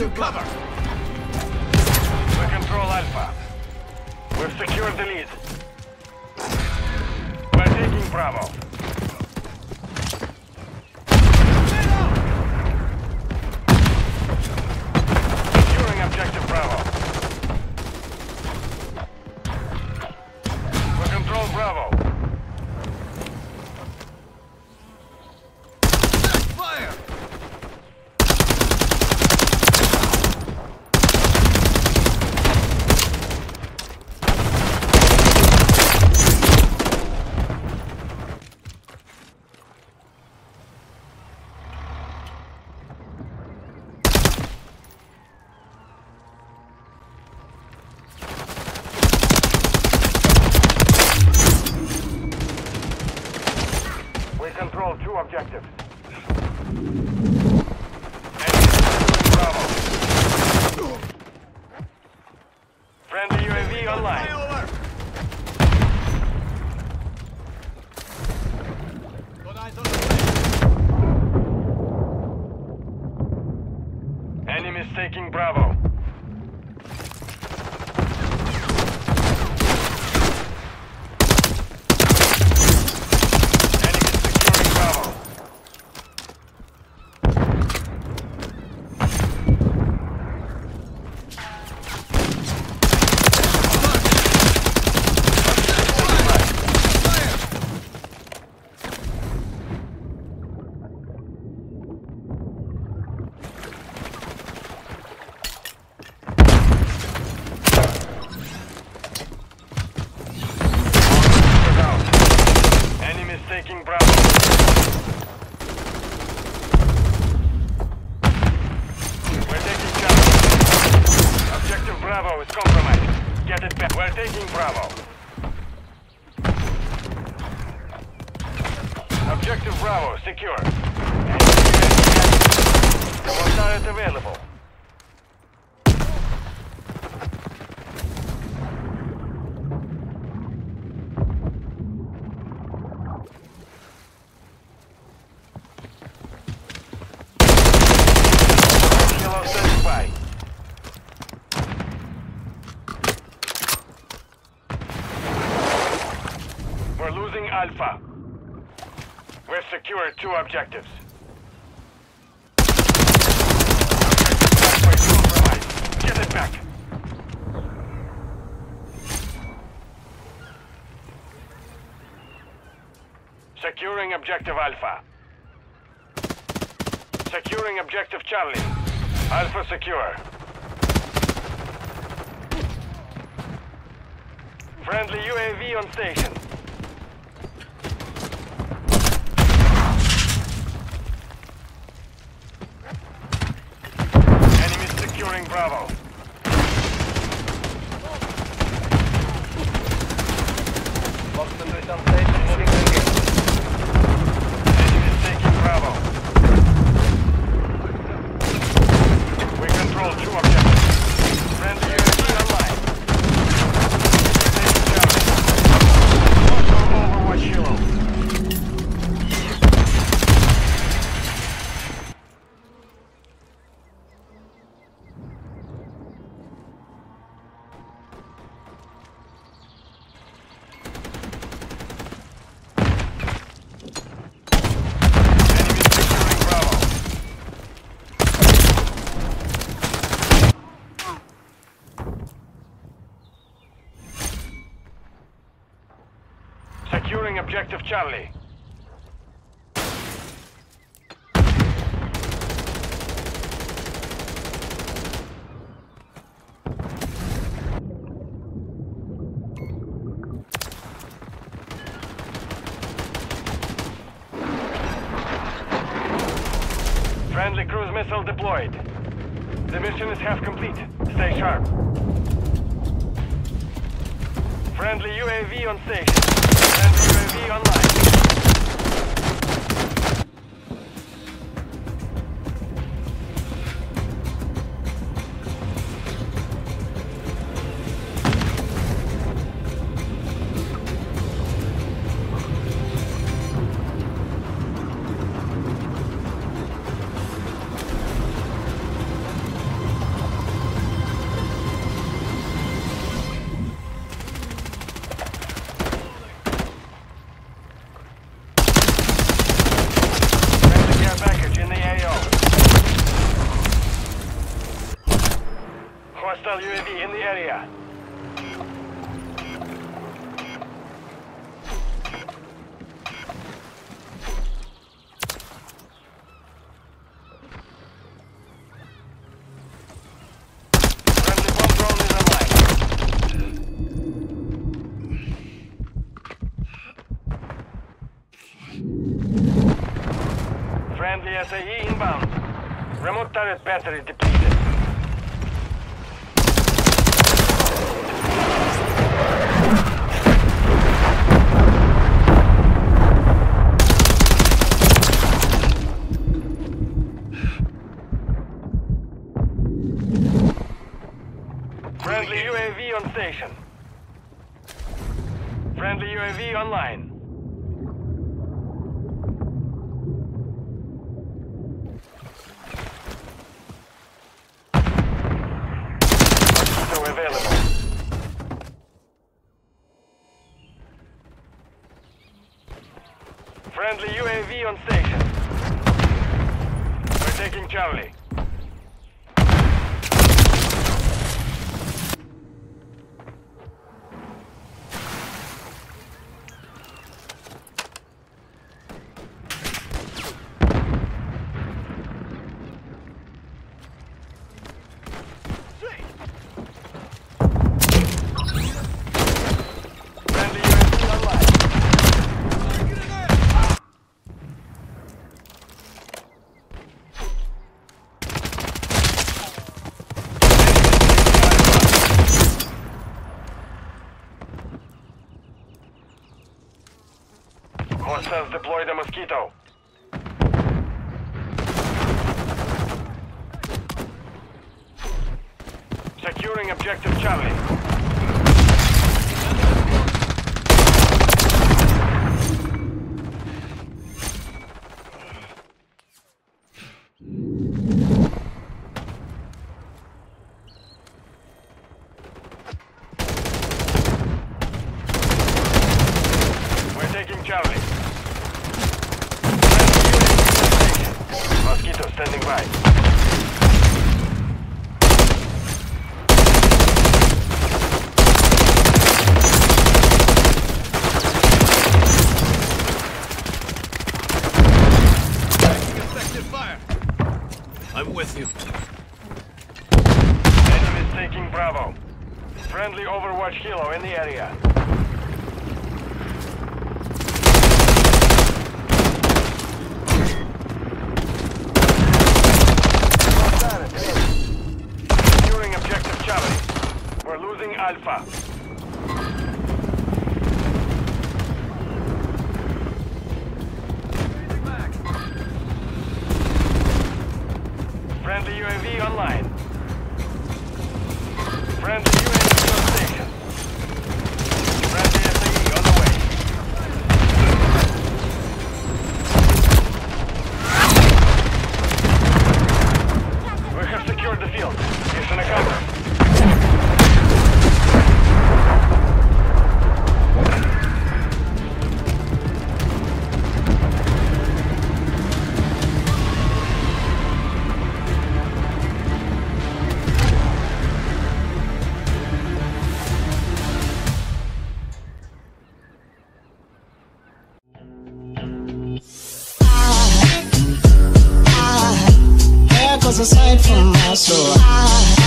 to cover! We control Alpha. We've secured the lead. We're taking Bravo. Securing objective Bravo. We control Bravo. Taking Bravo. Taking Bravo. Objective Bravo secure. Turret available. Alpha. We've secured two objectives. Objective. Get it back. Securing objective Alpha. Securing objective Charlie. Alpha secure. Friendly UAV on station. Enemies securing Bravo. Objective Charlie. Friendly cruise missile deployed. The mission is half complete. Stay sharp. Friendly UAV on station. Friendly UAV online. Hostile UAV in the area. SAE inbound. Remote turret battery depleted. Friendly On station. Friendly UAV online. Friendly UAV on station. We're taking Charlie. Friendly UAV online. Hostiles deploy the mosquito. Securing objective Charlie. We're taking Charlie. Fire. I'm with you. Enemies taking Bravo. Friendly Overwatch Helo in the area. Securing objective Charlie. We're losing Alpha. Friendly UAV online. Friendly UAV on the way. We have secured the field. There goes a sight from my soul. Ah.